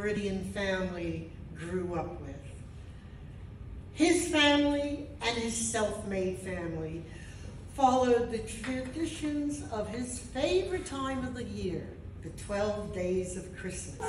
Family grew up with. His family and his self-made family followed the traditions of his favorite time of the year, the 12 days of Christmas.